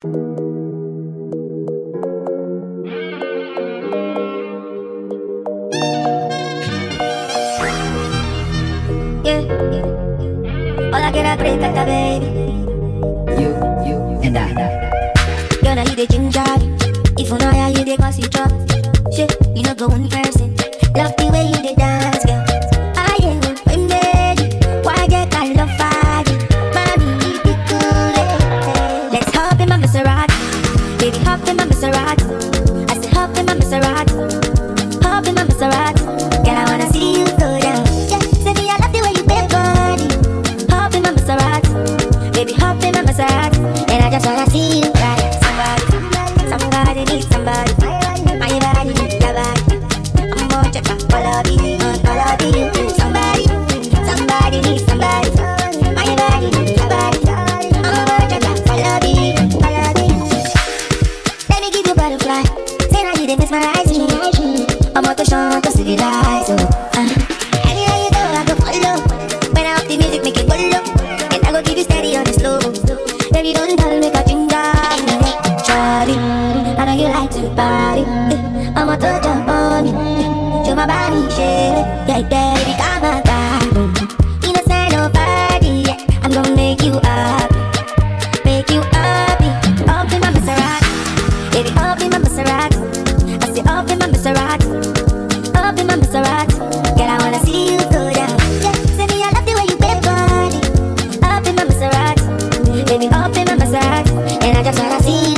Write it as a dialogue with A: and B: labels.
A: Yeah, All I get a break like a baby.
B: You, you, and I.
A: I just wanna see you ride. Somebody, somebody needs somebody. My body needs your body. I'm gonna check out all of you, all of you. Somebody, somebody somebody. My body your body. I'm gonna check out all of you, all of you. Let me give you butterfly. Say now you did mesmerize me. I'm to show to see the lights. Oh, uh. Like to party. Eh, I'm a touch up on you. Eh, Show my body, shit. Yeah, baby, come on. Yeah, I'm gonna make you happy. Make you happy. Up in my Maserati. Baby, up in my Maserati. I say up in my Maserati. Up in my Maserati. Girl, I wanna see you go down. Say me, I love the way you body. Up in my Maserati. Baby, up in my Maserati. And I just wanna see you